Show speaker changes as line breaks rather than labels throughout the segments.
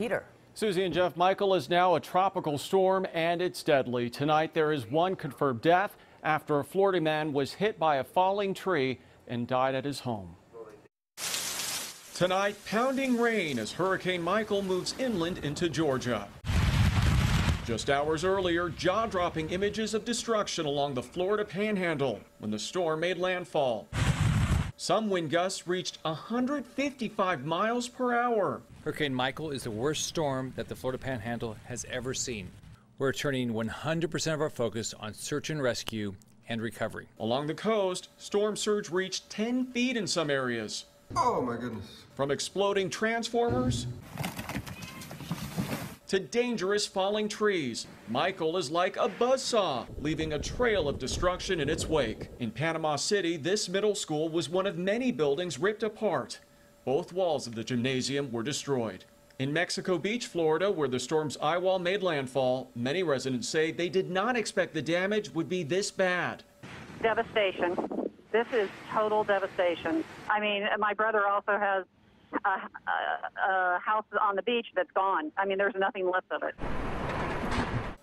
Peter.
Susie and Jeff, Michael is now a tropical storm and it's deadly. Tonight there is one confirmed death after a Florida man was hit by a falling tree and died at his home. Tonight, pounding rain as Hurricane Michael moves inland into Georgia. Just hours earlier, jaw dropping images of destruction along the Florida panhandle when the storm made landfall. Some wind gusts reached 155 miles per hour.
Hurricane Michael is the worst storm that the Florida Panhandle has ever seen. We're turning 100% of our focus on search and rescue and recovery.
Along the coast, storm surge reached 10 feet in some areas.
Oh my goodness.
From exploding transformers to dangerous falling trees. Michael is like a buzzsaw, leaving a trail of destruction in its wake. In Panama City, this middle school was one of many buildings ripped apart. Both walls of the gymnasium were destroyed. In Mexico Beach, Florida, where the storm's eye wall made landfall, many residents say they did not expect the damage would be this bad.
Devastation. This is total devastation. I mean, my brother also has a, a, a house on the beach that's gone. I mean, there's nothing left of it.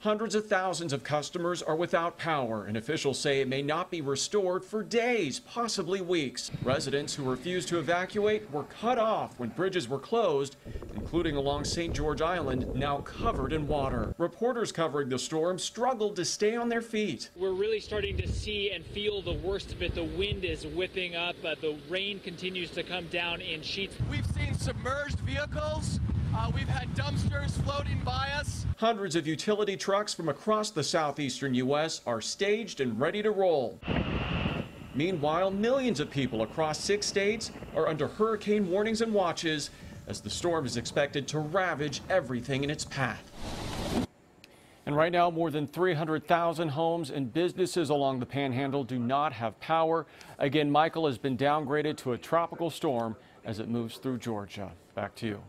Hundreds of thousands of customers are without power, and officials say it may not be restored for days, possibly weeks. Residents who refused to evacuate were cut off when bridges were closed, including along St. George Island, now covered in water. Reporters covering the storm struggled to stay on their feet.
We're really starting to see and feel the worst of it. The wind is whipping up, uh, the rain continues to come down in sheets.
We've seen submerged vehicles. Uh, we've had dumpsters floating by us.
Hundreds of utility trucks from across the southeastern U.S. are staged and ready to roll. Meanwhile, millions of people across six states are under hurricane warnings and watches as the storm is expected to ravage everything in its path. And right now, more than 300,000 homes and businesses along the panhandle do not have power. Again, Michael has been downgraded to a tropical storm as it moves through Georgia. Back to you.